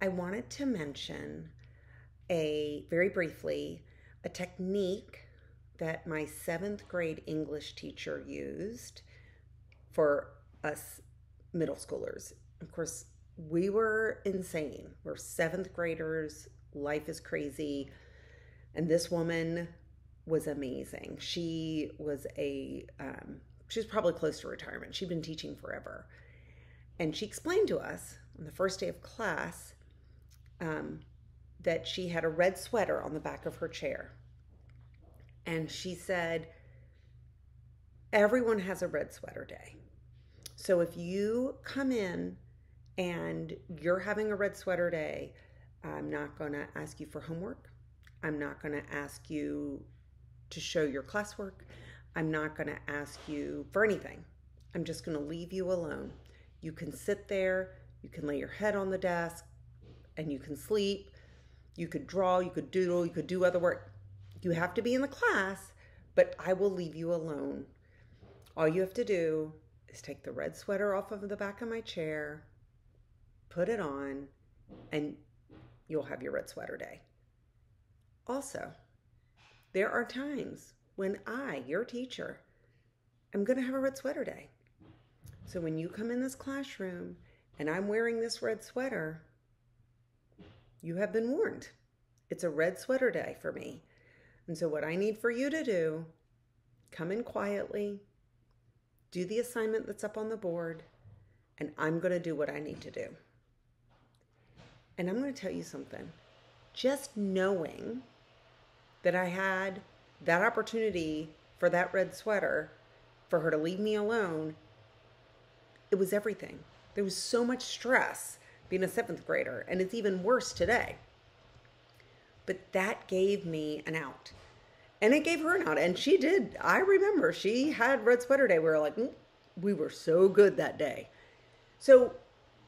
I wanted to mention a very briefly a technique that my seventh grade English teacher used for us middle schoolers. Of course, we were insane. We're seventh graders, life is crazy. And this woman was amazing. She was a, um, she was probably close to retirement. She'd been teaching forever. And she explained to us on the first day of class um, that she had a red sweater on the back of her chair. And she said, everyone has a red sweater day. So if you come in and you're having a red sweater day, I'm not going to ask you for homework. I'm not going to ask you to show your classwork. I'm not going to ask you for anything. I'm just going to leave you alone. You can sit there, you can lay your head on the desk, and you can sleep. You could draw, you could doodle, you could do other work. You have to be in the class, but I will leave you alone. All you have to do is take the red sweater off of the back of my chair, put it on, and you'll have your red sweater day. Also, there are times when I, your teacher, am going to have a red sweater day. So when you come in this classroom and I'm wearing this red sweater, you have been warned. It's a red sweater day for me. And so, what I need for you to do, come in quietly, do the assignment that's up on the board, and I'm going to do what I need to do. And I'm going to tell you something. Just knowing that I had that opportunity for that red sweater, for her to leave me alone, it was everything. There was so much stress being a seventh grader, and it's even worse today. But that gave me an out. And it gave her an out. And she did. I remember she had Red Sweater Day. We were like, mm, we were so good that day. So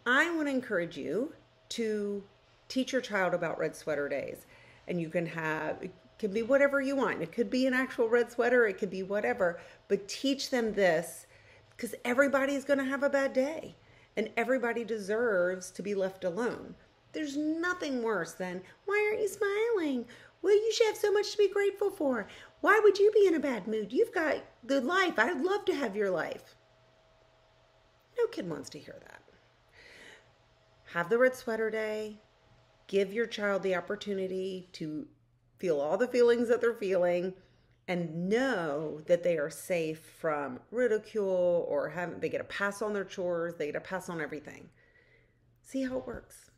I want to encourage you to teach your child about Red Sweater Days. And you can have, it can be whatever you want. It could be an actual red sweater, it could be whatever. But teach them this because everybody's going to have a bad day and everybody deserves to be left alone. There's nothing worse than, why aren't you smiling? Well, you should have so much to be grateful for. Why would you be in a bad mood? You've got the life. I'd love to have your life. No kid wants to hear that. Have the red sweater day. Give your child the opportunity to feel all the feelings that they're feeling and know that they are safe from ridicule or they get a pass on their chores, they get a pass on everything. See how it works.